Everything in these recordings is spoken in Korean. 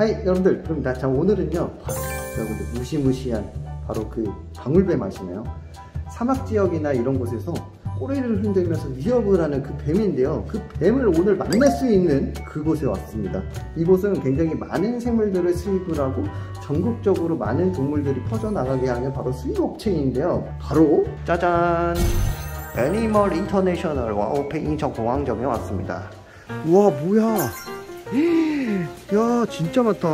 Hi 여러분들. 그럼 나, 자 오늘은요. 여러분들 무시무시한 바로 그 방울뱀 아시나요? 사막 지역이나 이런 곳에서 꼬리를 흔들면서 위협을 하는 그 뱀인데요. 그 뱀을 오늘 만날 수 있는 그곳에 왔습니다. 이곳은 굉장히 많은 생물들을 수입을 하고 전국적으로 많은 동물들이 퍼져나가게 하는 바로 수입업체인데요. 바로 짜잔! Animal International 와우펫 인천 공항점에 왔습니다. 우와 뭐야 야 진짜 많다.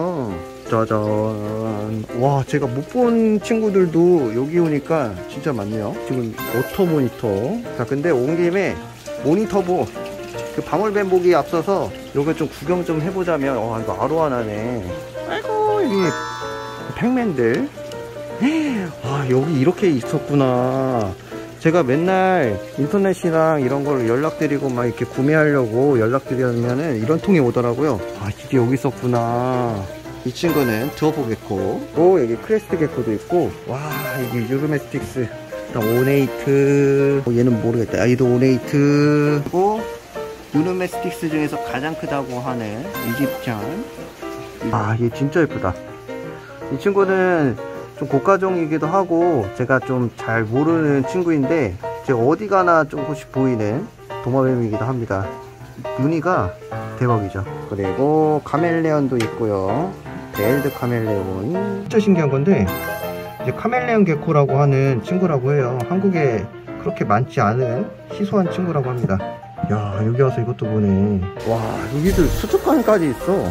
짜잔. 와 제가 못 본 친구들도 여기 오니까 진짜 많네요. 지금 water monitor. 자 근데 온 김에 모니터보 그 방울뱀 보기 앞서서 요거 좀 구경 좀 해보자면 와 이거 arowana네. 아이고 여기 Pacman들. 아 여기 이렇게 있었구나 제가 맨날 인터넷이랑 이런 걸 연락드리고 막 이렇게 구매하려고 연락드리면은 이런 통이 오더라고요. 아 이게 여기 있었구나. 이 친구는 두어보 gecko 또 여기 crested gecko도 있고 와 여기 Uromastyx ornate. 어, 얘는 모르겠다. 아, 얘도 ornate. 그리고 Uromastyx 중에서 가장 크다고 하는 Egyptian 아 얘 진짜 예쁘다. 이 친구는 좀 고가종이기도 하고 제가 좀 잘 모르는 친구인데 제가 어디 가나 조금씩 보이는 도마뱀이기도 합니다. 무늬가 대박이죠. 그리고 카멜레온도 있고요. 벨드 카멜레온. 진짜 신기한 건데 이제 카멜레온 개코라고 하는 친구라고 해요. 한국에 그렇게 많지 않은 희소한 친구라고 합니다. 야 여기 와서 이것도 보네. 와 여기도 수족관까지 있어.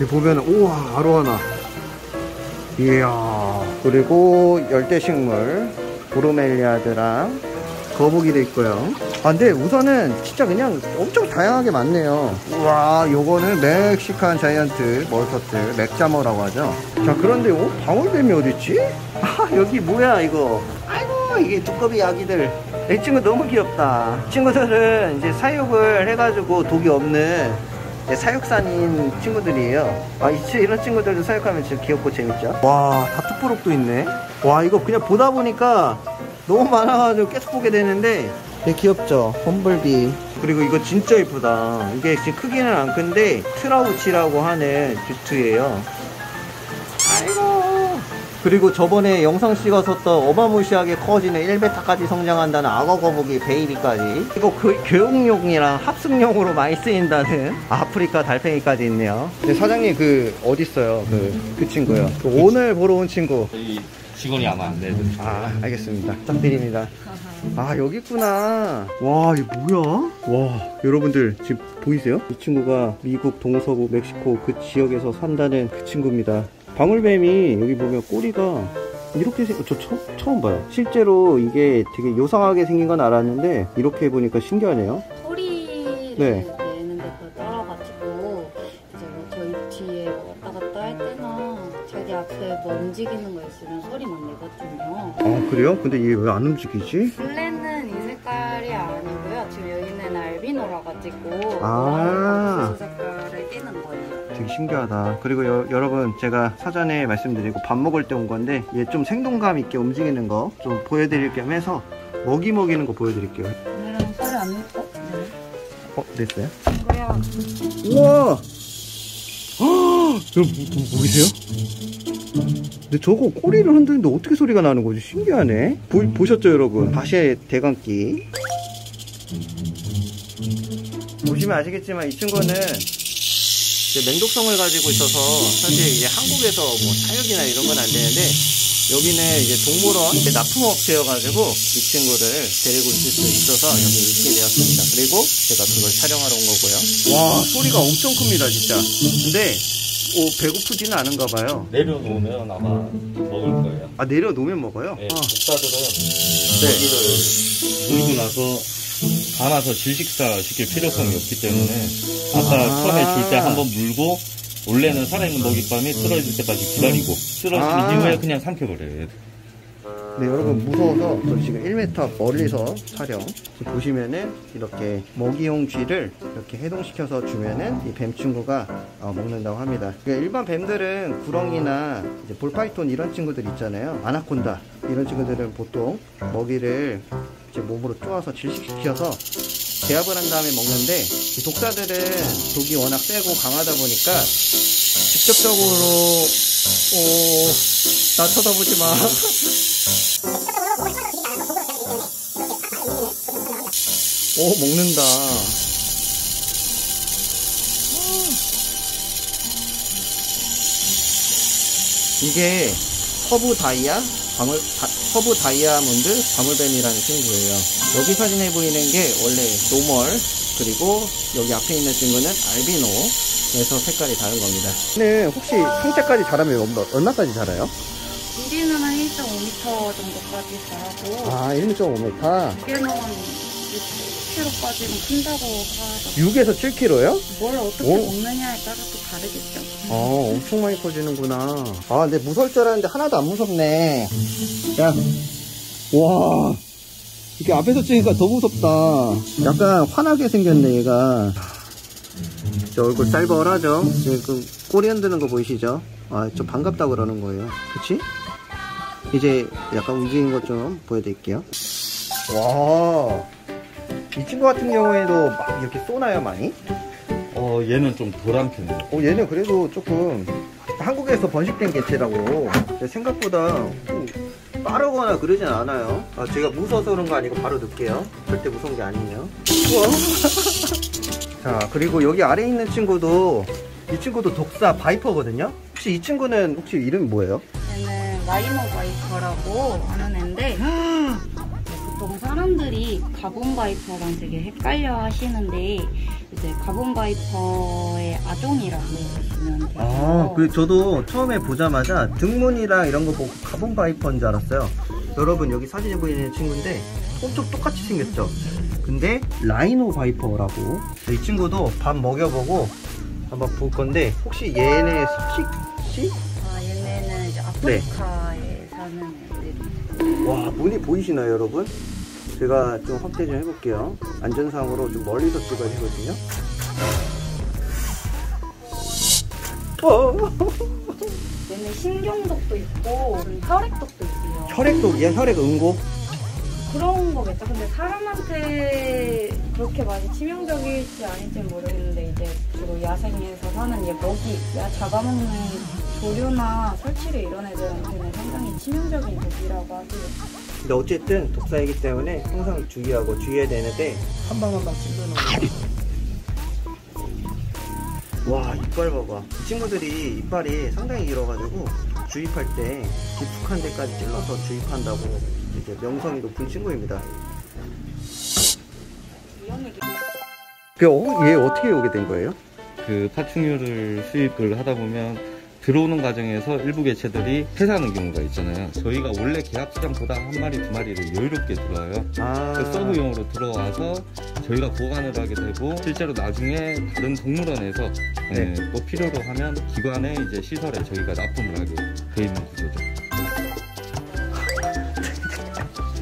여기 보면 우와 arowana. 이야 그리고 열대식물 bromeliad랑 거북이도 있고요. 아 근데 우선은 진짜 그냥 엄청 다양하게 많네요. 우와 요거는 Mexican giant musk 맥자머라고 하죠. 자 그런데 어? 방울뱀이 어딨지? 아 여기 뭐야 이거? 아이고 이게 두꺼비 아기들. 이 친구 너무 귀엽다. 친구들은 이제 사육을 해가지고 독이 없는 네, 사육산인 친구들이에요. 아 이런 친구들도 사육하면 진짜 귀엽고 재밌죠? 와 dart frog도 있네. 와 이거 그냥 보다 보니까 너무 많아가지고 계속 보게 되는데 되게 귀엽죠? bumblebee. 그리고 이거 진짜 예쁘다. 이게 지금 크기는 안 큰데 트라우치라고 하는 뷰트예요 그리고 저번에 영상 찍었었던 어마무시하게 커지는 1m까지 성장한다는 악어 거북이 baby까지. 이거 그, 교육용이랑 학습용으로 많이 쓰인다는 아프리카 달팽이까지 있네요. 네, 사장님 그 어딨어요? 그, 그 친구요? 그 오늘 보러 온 친구. 저희 직원이 아마 안 돼요. 아 알겠습니다. 부탁드립니다. 아 여기 있구나. 와 이게 뭐야? 와 여러분들 지금 보이세요? 이 친구가 미국 동서부 멕시코 그 지역에서 산다는 그 친구입니다 방울뱀이 여기 보면 꼬리가 이렇게 생... 저 처, 처음 봐요 실제로 이게 되게 요상하게 생긴 건 알았는데 이렇게 보니까 신기하네요 소리를 네. 내는 데도 따라가지고 이제 뭐 저희 뒤에 왔다 갔다 할 때나 자기 앞에 뭐 움직이는 거 있으면 소리만 내거든요. 아 그래요? 근데 얘 왜 안 움직이지? 블레는 이 색깔이 아니고요. 지금 여기는 알비노라 가지고 아. 거예요. 되게 신기하다 그리고 여, 여러분 제가 사전에 말씀드리고 밥 먹을 때 온 건데 얘 좀 생동감 있게 움직이는 거 좀 보여드릴 겸 해서 먹이 먹이는 거 보여드릴게요 오늘은 소리 안? 네. 어 됐어요? 우와! 여러분 보- 보이세요? 근데 저거 꼬리를 흔드는데 어떻게 소리가 나는 거지? 신기하네. 보, 보셨죠, 여러분? 바시의 대감기. 보시면 아시겠지만 이 친구는 맹독성을 가지고 있어서 사실 이제 한국에서 뭐 사육이나 이런 건 안 되는데 여기는 이제 동물원 이제 납품업체여가지고 이 친구를 데리고 있을 수 있어서 여기 있게 되었습니다. 그리고 제가 그걸 촬영하러 온 거고요. 와 소리가 엄청 큽니다 진짜. 근데 오, 배고프지는 않은가 봐요. 내려놓으면 아마 먹을 거예요. 아 내려놓으면 먹어요? 네, 아, 독사들은 네. 고기를 물고 나서 감아서 질식사 시킬 필요성이 없기 때문에 아까 아. 처음에 줄 때 한번 물고 원래는 살아있는 먹잇감이 쓰러질 때까지 기다리고 쓰러진 아. 이후에 그냥 삼켜버려요. 네 여러분 무서워서 저 지금 1m 멀리서 촬영 지금 보시면은 이렇게 먹이용 쥐를 이렇게 해동시켜서 주면은 이 뱀 친구가 어, 먹는다고 합니다 그러니까 일반 뱀들은 구렁이나 이제 ball python 이런 친구들 있잖아요 아나콘다 이런 친구들은 보통 먹이를 이제 몸으로 조여서 질식시켜서 제압을 한 다음에 먹는데 이 독사들은 독이 워낙 세고 강하다 보니까 직접적으로 오, 나 쳐다보지 마. 오 먹는다. 이게 서부 다이아 방울 다- 서부 다이아몬드 방울뱀이라는 친구예요. 여기 사진에 보이는 게 원래 normal 그리고 여기 앞에 있는 친구는 알비노에서 색깔이 다른 겁니다. 네, 혹시 성체까지 자라면 얼마, 얼마까지 자라요? 길이는 한 1.5m 정도까지 자라고 아, 1.5m. 무게는 한 6kg까지는 큰다고 하죠. 6에서 7kg요? 뭘 어떻게 오. 먹느냐에 따라 또 다르겠죠. 아, 엄청 많이 커지는구나. 아, 근데 무서울 줄 알았는데 하나도 안 무섭네. 야, 와, 이게 앞에서 찍으니까 더 무섭다. 약간 환하게 생겼네, 얘가. 저 얼굴 쌀벌하죠? 지금 꼬리 흔드는 거 보이시죠? 아, 저 반갑다 그러는 거예요. 그치? 이제 약간 움직이는 것좀 보여드릴게요. 와, 이 친구 같은 경우에도 막 이렇게 쏘나요, 많이? 어, 얘는 좀 덜한 편이에요. 어, 얘는 그래도 조금 한국에서 번식된 개체라고 생각보다 뭐 빠르거나 그러진 않아요. 아, 제가 무서워서 그런 거 아니고 바로 넣을게요. 절대 무서운 게 아니에요. 우와. 자, 그리고 여기 아래에 있는 친구도 이 친구도 독사 바이퍼거든요. 혹시 이 친구는 혹시 이름이 뭐예요? 얘는 rhino viper라고 하는 애인데 보통 사람들이 Gaboon viper랑 되게 헷갈려 하시는데 이제 Gaboon viper의 아종이라고 보시면 돼요. 아, 그 저도 처음에 보자마자 등무늬랑 이런 거 보고 Gaboon viper인 줄 알았어요. 여러분 여기 사진에 보이는 친구인데 엄청 똑같이 생겼죠? 근데 rhino viper라고 이 친구도 밥 먹여보고 한번 볼 건데 혹시 얘네 서식지? 아, 얘네는 이제 아프리카에 사는 애들이 와 문이 보이시나요 여러분? 제가 좀 확대 좀 해볼게요 안전상으로 좀 멀리서 찍어야 되거든요 어. 얘는 신경독도 있고 혈액독도 있어요. 혈액독이야? 혈액 응고? 그런 거겠죠. 근데 사람한테 그렇게 많이 치명적일지 아닐지는 모르겠는데 이제 주로 야생에서 사는 얘 먹이, 야 잡아먹는 조류나 설치류 이런 애들한테는 상당히 치명적인 독이라고 하고요. 근데 어쨌든 독사이기 때문에 항상 주의하고 주의해야 되는데 한 방 한방 찔러놓은 와 이빨 봐봐 이 친구들이 이빨이 상당히 길어가지고 주입할 때 깊숙한 데까지 찔러서 주입한다고 이제 명성이 높은 친구입니다 그, 어, 얘 어떻게 오게 된 거예요? 그 파충류를 수입을 하다 보면 들어오는 과정에서 일부 개체들이 폐사하는 경우가 있잖아요. 저희가 원래 계약시장보다 한 마리 두 마리를 여유롭게 들어와요. 아 그 서브용으로 들어와서 저희가 보관을 하게 되고 실제로 나중에 다른 동물원에서 네. 예, 뭐 필요로 하면 기관에 이제 시설에 저희가 납품을 하게 돼 있는 구조죠.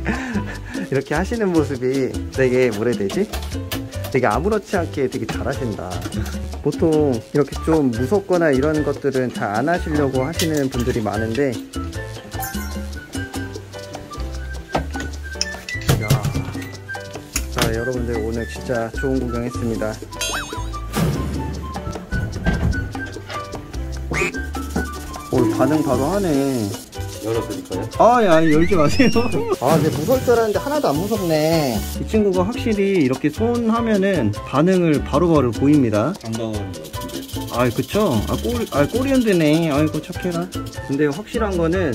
이렇게 하시는 모습이 되게 해야 되지? 되게 아무렇지 않게 되게 잘하신다. 보통 이렇게 좀 무섭거나 이런 것들은 잘 안 하시려고 하시는 분들이 많은데 야. 자 여러분들 오늘 진짜 좋은 구경 했습니다. 오 반응 바로 하네. 열어드릴까요? 아, 야, 열지 마세요. 아, 근데 무서울 줄 알았는데 하나도 안 무섭네. 이 친구가 확실히 이렇게 손하면은 반응을 바로바로 보입니다. 것 같은데. 아, 그쵸? 아, 꼬리, 아, 꼬리 흔드네. 아이고, 착해라. 근데 확실한 거는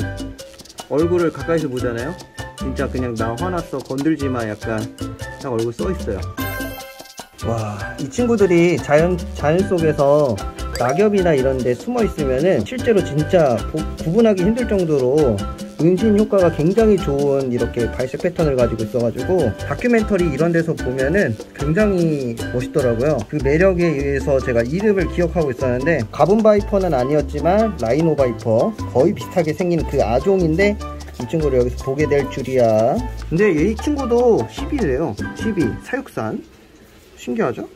얼굴을 가까이서 보잖아요? 진짜 그냥 나 화났어. 건들지 마. 약간 딱 얼굴 써 있어요. 와, 이 친구들이 자연, 자연 속에서 낙엽이나 이런 데 숨어 있으면은 실제로 진짜 보- 구분하기 힘들 정도로 은신 효과가 굉장히 좋은 이렇게 발색 패턴을 가지고 있어가지고 다큐멘터리 이런 데서 보면은 굉장히 멋있더라고요. 그 매력에 의해서 제가 이름을 기억하고 있었는데 Gaboon viper는 아니었지만 rhino viper 거의 비슷하게 생긴 그 아종인데 이 친구를 여기서 보게 될 줄이야. 근데 이 친구도 10이래요. 12 사육산 신기하죠?